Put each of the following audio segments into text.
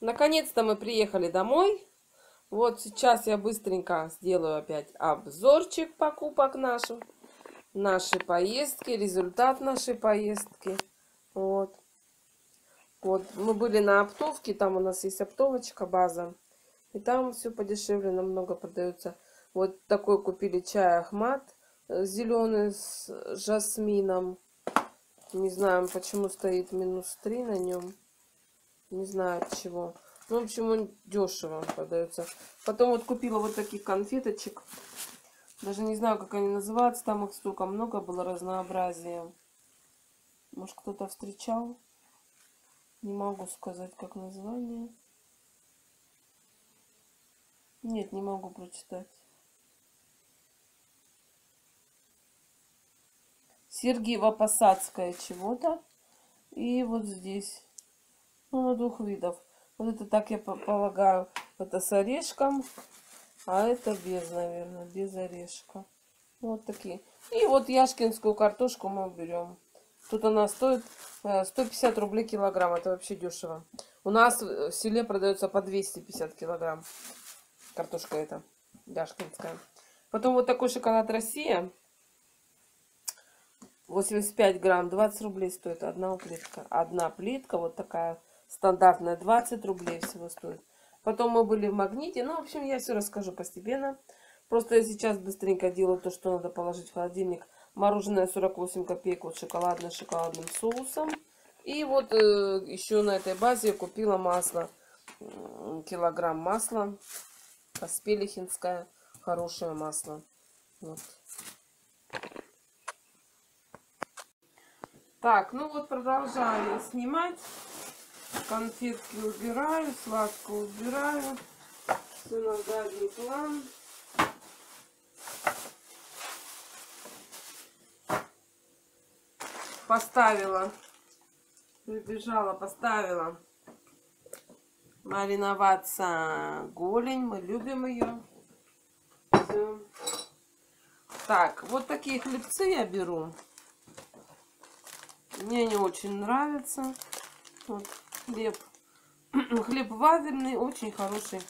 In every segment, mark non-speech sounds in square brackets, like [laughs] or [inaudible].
Наконец-то мы приехали домой. Вот сейчас я быстренько сделаю опять обзорчик покупок наших. Нашей поездки, результат нашей поездки. Вот. Вот, мы были на оптовке, там у нас есть оптовочка, база. И там все подешевле намного продается. Вот такой купили чай Ахмат, э, зеленый с жасмином. Не знаю, почему стоит минус 3 на нем. Не знаю от чего. Ну, в общем, он дешево продается. Потом вот купила вот таких конфеточек. Даже не знаю, как они называются. Там их столько много было разнообразия. Может, кто-то встречал? Не могу сказать, как название. Нет, не могу прочитать. Сергиево-Посадское чего-то. И вот здесь ну, на двух видов. Вот это так я полагаю, это с орешком, а это без, наверное, без орешка. Вот такие. И вот яшкинскую картошку мы берем. Тут она стоит 150 э, рублей килограмм. Это вообще дешево. У нас в селе продается по 250 килограмм. Картошка эта, яшкинская. Потом вот такой шоколад Россия. 85 грамм, 20 рублей стоит одна плитка. Одна плитка вот такая стандартная 20 рублей всего стоит. Потом мы были в магните. Ну, в общем, я все расскажу постепенно. Просто я сейчас быстренько делаю то, что надо положить в холодильник. Мороженое 48 копеек, вот шоколадное, шоколадным соусом. И вот э, еще на этой базе я купила масло. Килограмм масла. Поспелихинское. Хорошее масло. Вот. Так, ну вот продолжаю снимать. Конфетки убираю, сладко убираю. Все на задний план. Поставила. Прибежала, поставила. Мариноваться голень. Мы любим ее. Все. Так, вот такие хлебцы я беру. Мне они очень нравятся. Вот хлеб. хлеб вафельный, очень хороший.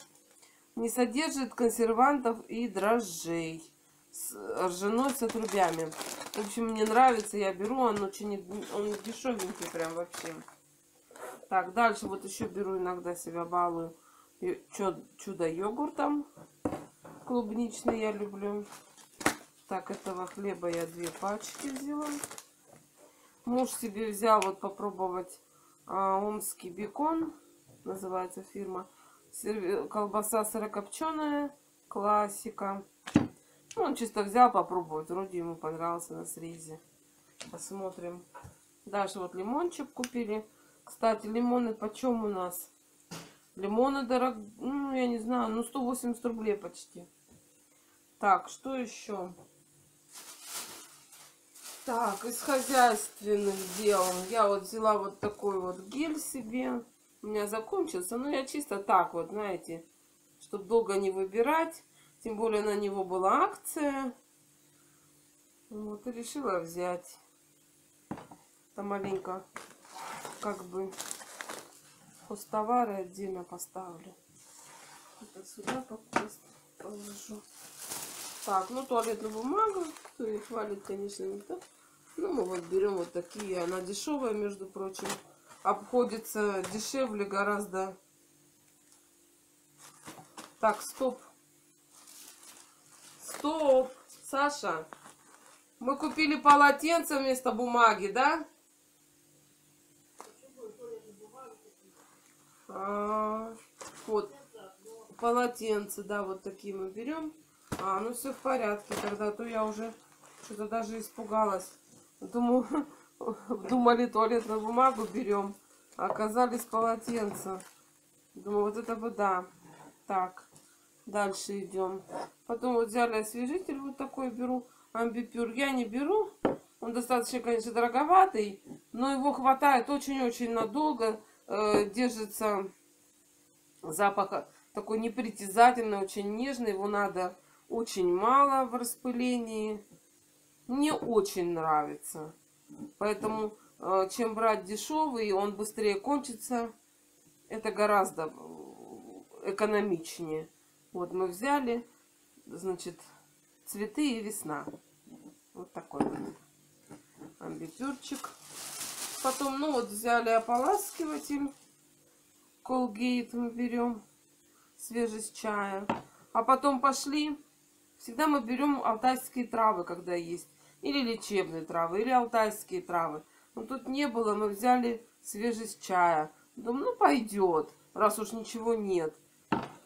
Не содержит консервантов и дрожжей. С ржаной с отрубями. В общем, мне нравится, я беру. Он очень он дешевенький прям вообще. Так, дальше вот еще беру иногда себя балую. Чудо-йогуртом. Клубничный я люблю. Так, этого хлеба я две пачки взяла. Муж себе взял вот попробовать омский бекон, называется фирма. Колбаса сырокопченая, классика. Ну, он чисто взял попробовать, вроде ему понравился на срезе. Посмотрим. Дальше вот лимончик купили. Кстати, лимоны почем у нас? Лимоны дорог... Ну, я не знаю, ну 180 рублей почти. Так, что еще? Так, из хозяйственных дел я вот взяла вот такой вот гель себе. У меня закончился. Но я чисто так вот, знаете, чтобы долго не выбирать. Тем более на него была акция. Вот, и решила взять. Там маленько, как бы, хостовары отдельно поставлю. Это сюда положу. Так, ну туалетную бумагу. Кто не хвалит, конечно, никто. Ну, мы вот берем вот такие. Она дешевая, между прочим. Обходится дешевле гораздо. Так, стоп. Стоп. Саша, мы купили полотенце вместо бумаги, да? А, вот. Полотенце, да, вот такие мы берем. А, ну все в порядке тогда, то я уже что-то даже испугалась. Думаю, [laughs] думали туалетную бумагу берем, а оказались полотенца. Думаю, вот это бы да. Так, дальше идем. Потом вот взяли освежитель вот такой беру. Амбипюр я не беру. Он достаточно, конечно, дороговатый, но его хватает очень-очень надолго. Э, держится запах такой непритязательный, очень нежный. Его надо очень мало в распылении. Мне очень нравится. Поэтому, э, чем брать дешевый, он быстрее кончится. это гораздо экономичнее. Вот мы взяли, значит, цветы и весна. Вот такой вот амбикюрчик. Потом, ну вот, взяли ополаскиватель. Колгейт мы берем. Свежесть чая. А потом пошли. Всегда мы берем алтайские травы, когда есть. Или лечебные травы, или алтайские травы. Но тут не было, мы взяли свежесть чая. Думаю, ну пойдет, раз уж ничего нет.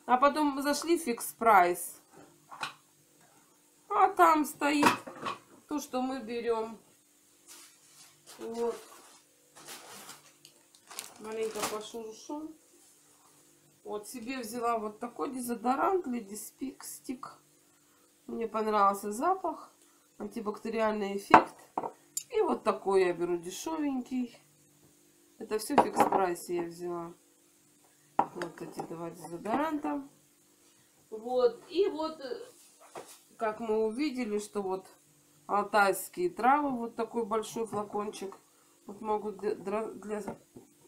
А потом мы зашли в фикс прайс. А там стоит то, что мы берем. Вот. Маленько пошуршу. Вот себе взяла вот такой дезодорант Lady Speak. Мне понравился запах, антибактериальный эффект. И вот такой я беру дешевенький. Это все в фикс прайсе я взяла. Вот эти два дезодоранта. Вот. И вот, э, как мы увидели, что вот алтайские травы, вот такой большой флакончик. Вот могу для, для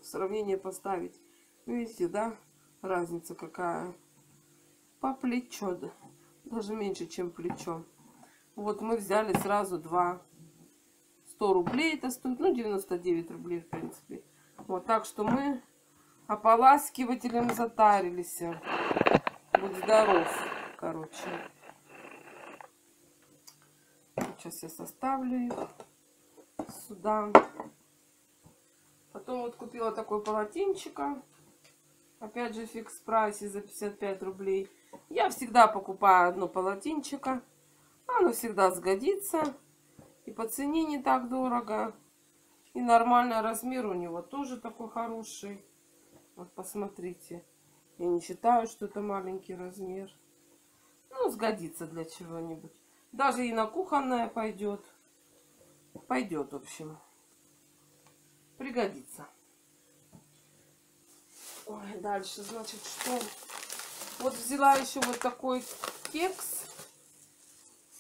сравнения поставить. Видите, да? Разница какая. По плечо. Да. Даже меньше, чем плечо. Вот мы взяли сразу два. 100 рублей это стоит. Ну, 99 рублей, в принципе. Вот так что мы ополаскивателем затарились. Будь здоров, короче. Сейчас я составлю их сюда. Потом вот купила такой полотенчика. Опять же фикс прайсе за 55 рублей. Я всегда покупаю одно полотенчико. Оно всегда сгодится. И по цене не так дорого. И нормальный размер у него тоже такой хороший. Вот посмотрите. Я не считаю, что это маленький размер. Ну, сгодится для чего-нибудь. Даже и на кухонное пойдет. Пойдет, в общем. Пригодится. Ой, дальше, значит, что? Вот взяла еще вот такой кекс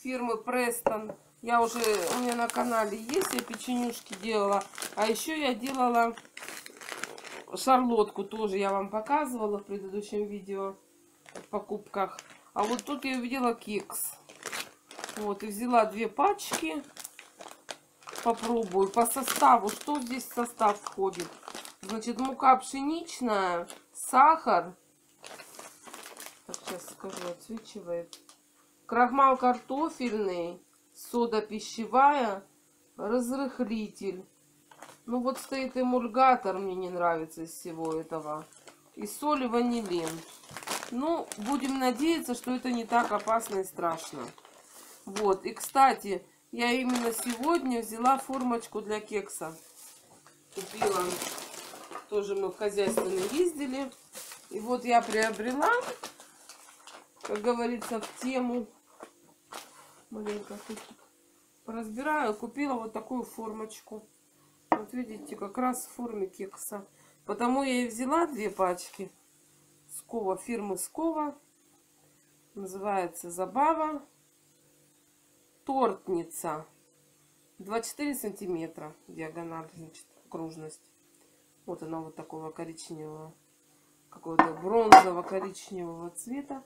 фирмы Престон. Я уже, у меня на канале есть, я печенюшки делала. А еще я делала шарлотку тоже, я вам показывала в предыдущем видео в покупках. А вот тут я увидела кекс. Вот, и взяла две пачки. Попробую по составу. Что здесь в состав входит? Значит, мука пшеничная, сахар. Так, сейчас скажу, отсвечивает. Крахмал картофельный, сода пищевая, разрыхлитель. Ну вот стоит эмульгатор, мне не нравится из всего этого. И соль и ванилин. Ну, будем надеяться, что это не так опасно и страшно. Вот, и кстати, я именно сегодня взяла формочку для кекса. Купила, тоже мы в хозяйственный ездили. И вот я приобрела, как говорится, в тему маленько тут разбираю, купила вот такую формочку. Вот видите, как раз в форме кекса. Потому я и взяла две пачки. Скова, фирмы Скова. Называется Забава. Тортница. 24 сантиметра диагональ, значит, окружность. Вот она вот такого коричневого, какого-то бронзово-коричневого цвета.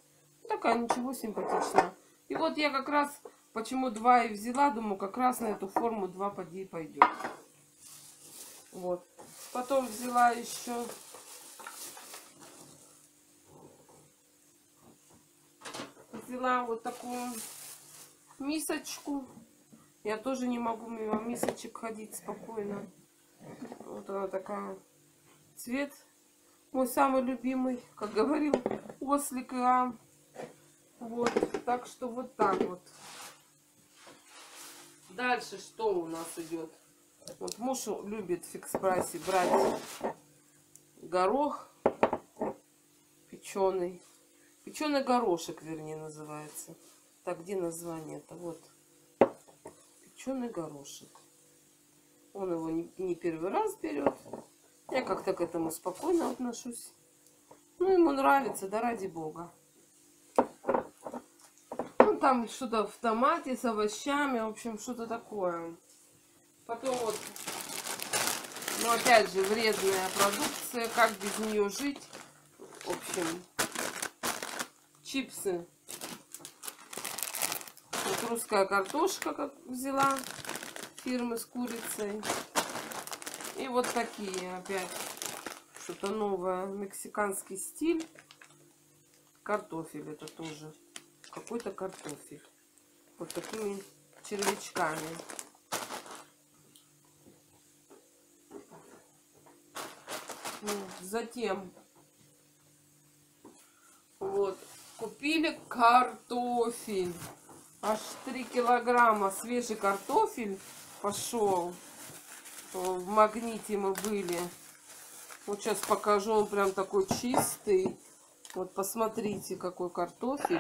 Такая ничего симпатичная. И вот я как раз Почему два и взяла? Думаю, как раз на эту форму два поди пойдет. Вот. Потом взяла еще взяла вот такую мисочку. Я тоже не могу мимо мисочек ходить спокойно. Вот она такая. Цвет мой самый любимый, как говорил Ослик Иоанн. Вот, так что вот так вот. Дальше что у нас идет? Вот муж любит в фикс-прайсе брать горох печеный. Печеный горошек, вернее, называется. Так, где название-то? Вот. Печеный горошек. Он его не, не первый раз берет. Я как-то к этому спокойно отношусь. Ну, ему нравится, да ради бога там что-то в томате с овощами, в общем, что-то такое. Потом вот Но опять же, вредная продукция, как без нее жить? В общем, чипсы. Вот русская картошка, как взяла фирмы с курицей. И вот такие опять что-то новое, мексиканский стиль. Картофель это тоже. Какой-то картофель. Вот такими червячками. Затем вот купили картофель. Аж 3 килограмма свежий картофель пошел. В магните мы были. Вот сейчас покажу, он прям такой чистый. Вот посмотрите, какой картофель.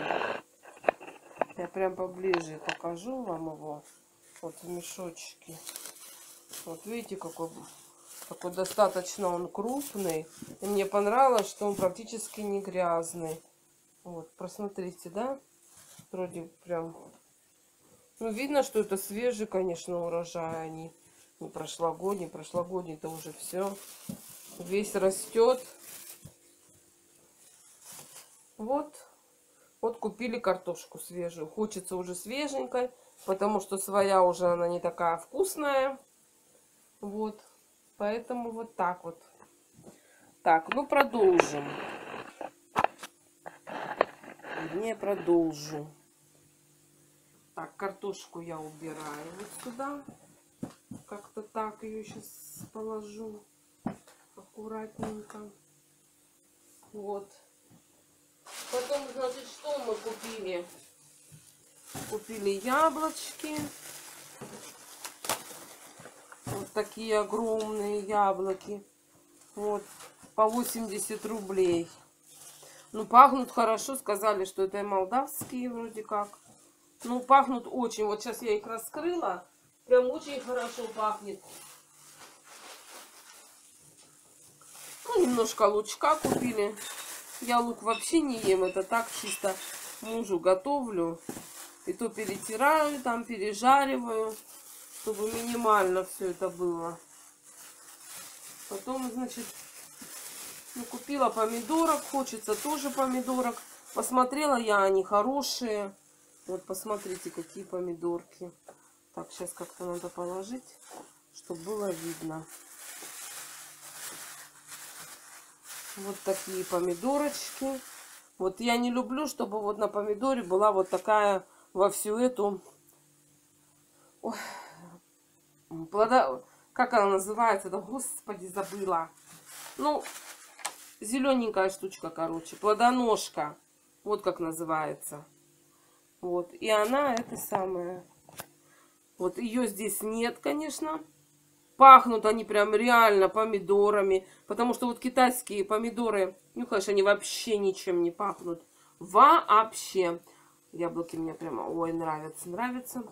Я прям поближе покажу вам его. Вот в мешочке. Вот видите, какой такой достаточно он крупный. И мне понравилось, что он практически не грязный. Вот, просмотрите, да? Вроде прям... Ну, видно, что это свежий, конечно, урожай. Они не прошлогодний. Прошлогодний это уже все. Весь растет. Вот. Вот купили картошку свежую. Хочется уже свеженькой, потому что своя уже она не такая вкусная. Вот. Поэтому вот так вот. Так, ну продолжим. Не продолжу. Так, картошку я убираю вот сюда. Как-то так ее сейчас положу. Аккуратненько. Вот. Потом, значит, что мы купили? Купили яблочки. Вот такие огромные яблоки. Вот. По 80 рублей. Ну, пахнут хорошо. Сказали, что это молдавские вроде как. Ну, пахнут очень. Вот сейчас я их раскрыла. Прям очень хорошо пахнет. Ну, немножко лучка купили. Я лук вообще не ем. Это так чисто мужу готовлю. И то перетираю, там пережариваю чтобы минимально все это было. Потом, значит, ну, купила помидорок. Хочется тоже помидорок. Посмотрела я, они хорошие. Вот посмотрите, какие помидорки. Так, сейчас как-то надо положить, чтобы было видно. Вот такие помидорочки. Вот я не люблю, чтобы вот на помидоре была вот такая во всю эту... Ой, плода... Как она называется? Да, господи, забыла. Ну, зелененькая штучка, короче. Плодоножка. Вот как называется. Вот. И она это самое. Вот ее здесь нет, конечно. Пахнут они прям реально помидорами. Потому что вот китайские помидоры, нюхаешь, они вообще ничем не пахнут. Вообще. Яблоки мне прямо, ой, нравятся, нравятся.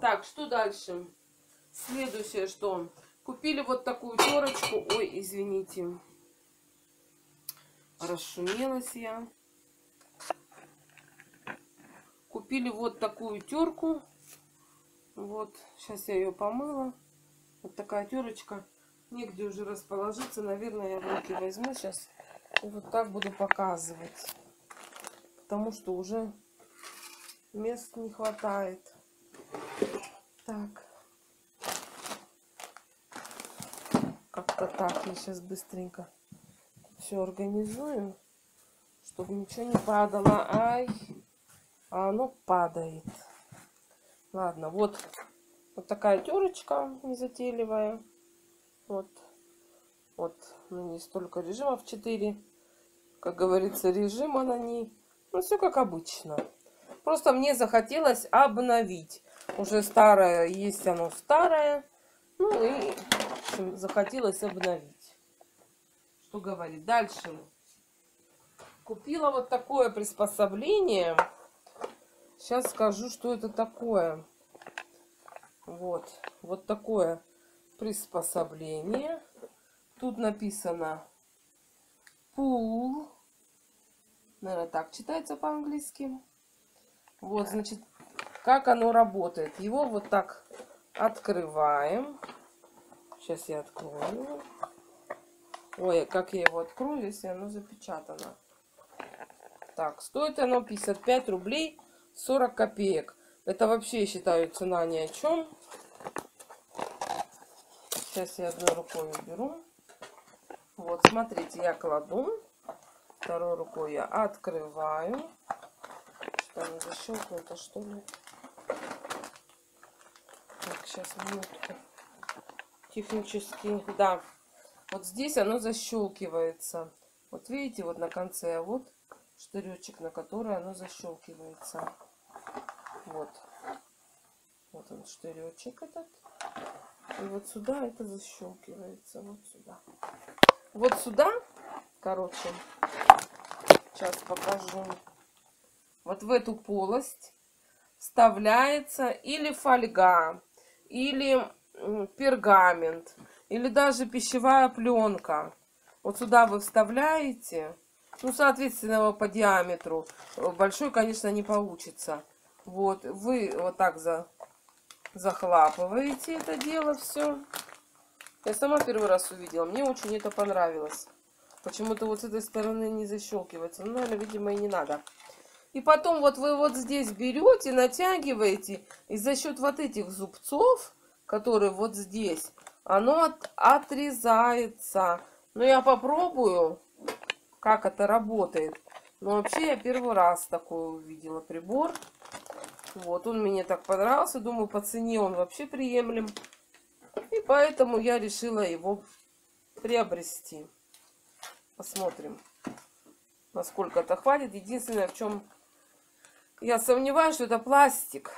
Так, что дальше? Следующее, что купили вот такую терочку. Ой, извините. Расшумелась я. Купили вот такую терку. Вот, сейчас я ее помыла. Вот такая терочка. Негде уже расположиться. Наверное, я в руки возьму сейчас. И вот так буду показывать. Потому что уже мест не хватает. Так. Как-то так. Я сейчас быстренько все организую, чтобы ничего не падало. Ай, а оно падает. Ладно, вот, вот такая терочка незатейливая. Вот, вот на ней столько режимов 4. Как говорится, режима на ней. Ну, все как обычно. Просто мне захотелось обновить. Уже старое, есть оно старое. Ну и общем, захотелось обновить. Что говорит? Дальше. Купила вот такое приспособление. Сейчас скажу, что это такое. Вот. Вот такое приспособление. Тут написано пул. Наверное, так читается по-английски. Вот, значит, как оно работает. Его вот так открываем. Сейчас я открою. Ой, как я его открою, если оно запечатано. Так, стоит оно 55 рублей 40 копеек. Это вообще, я считаю, цена ни о чем. Сейчас я одной рукой уберу. Вот, смотрите, я кладу. Второй рукой я открываю. Что, не защелкнуто, что ли? Так, сейчас минутку. Технически, да. Вот здесь оно защелкивается. Вот видите, вот на конце, а вот штыречек, на который оно защелкивается. Вот. Вот он штыречек этот. И вот сюда это защелкивается. Вот сюда. Вот сюда, короче, сейчас покажу. Вот в эту полость вставляется или фольга, или пергамент, или даже пищевая пленка. Вот сюда вы вставляете, ну, соответственно, по диаметру. Большой, конечно, не получится. Вот, вы вот так за, захлапываете это дело все. Я сама первый раз увидела. Мне очень это понравилось. Почему-то вот с этой стороны не защелкивается. Ну, наверное, видимо, и не надо. И потом вот вы вот здесь берете, натягиваете. И за счет вот этих зубцов, которые вот здесь, оно от, отрезается. Но я попробую, как это работает. Но вообще я первый раз такой увидела прибор. Вот, он мне так понравился. Думаю, по цене он вообще приемлем. И поэтому я решила его приобрести. Посмотрим, насколько это хватит. Единственное, в чем я сомневаюсь, что это пластик.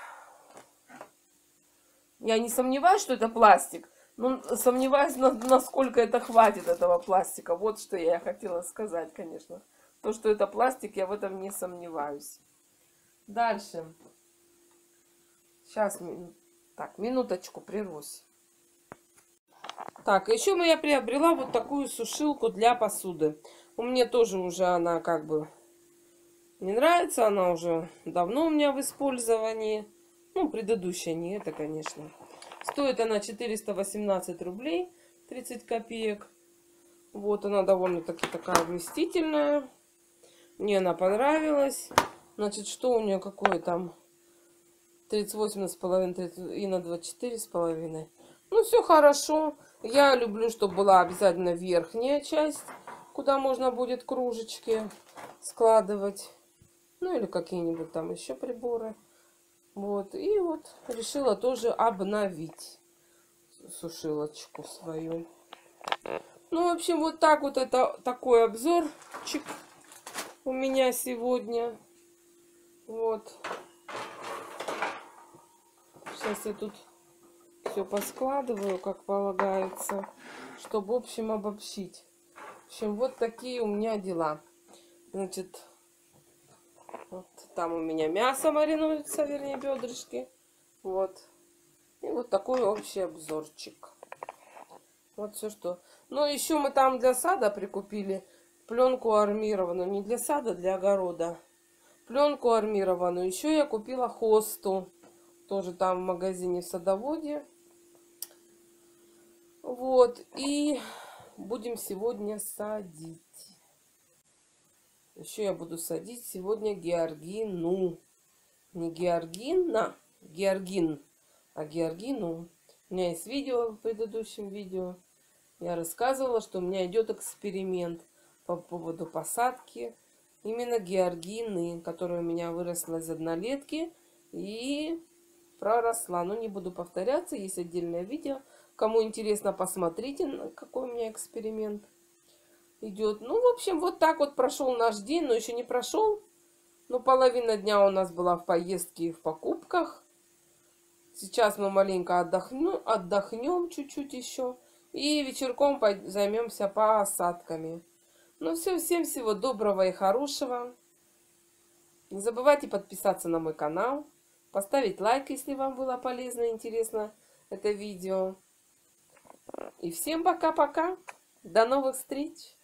Я не сомневаюсь, что это пластик. Но сомневаюсь, насколько это хватит этого пластика. Вот что я хотела сказать, конечно. То, что это пластик, я в этом не сомневаюсь. Дальше. Сейчас, так, минуточку, прервусь. Так, еще я приобрела вот такую сушилку для посуды. У меня тоже уже она как бы не нравится. Она уже давно у меня в использовании. Ну, предыдущая не это, конечно. Стоит она 418 рублей 30 копеек. Вот она довольно-таки такая блестительная. Мне она понравилась. Значит, что у нее какое там 38 с половиной и на 24 с половиной. Ну, все хорошо. Я люблю, чтобы была обязательно верхняя часть, куда можно будет кружечки складывать. Ну, или какие-нибудь там еще приборы. Вот. И вот решила тоже обновить сушилочку свою. Ну, в общем, вот так вот это такой обзорчик у меня сегодня. Вот. Сейчас я тут все поскладываю, как полагается, чтобы, в общем, обобщить. В общем, вот такие у меня дела. Значит, вот там у меня мясо маринуется, вернее, бедрышки. Вот. И вот такой общий обзорчик. Вот все, что... Ну, еще мы там для сада прикупили пленку армированную. Не для сада, для огорода. Пленку армированную. Еще я купила хосту. Тоже там в магазине в садоводе. Вот. И будем сегодня садить. Еще я буду садить сегодня георгину. Не георгина, георгин, а георгину. У меня есть видео в предыдущем видео. Я рассказывала, что у меня идет эксперимент по поводу посадки именно георгины, которая у меня выросла из однолетки. И проросла. Но не буду повторяться, есть отдельное видео. Кому интересно, посмотрите, какой у меня эксперимент идет. Ну, в общем, вот так вот прошел наш день, но еще не прошел. Но половина дня у нас была в поездке и в покупках. Сейчас мы маленько отдохнем, отдохнем чуть-чуть еще. И вечерком займемся посадками. Ну все, всем всего доброго и хорошего. Не забывайте подписаться на мой канал поставить лайк, если вам было полезно и интересно это видео. И всем пока-пока. До новых встреч!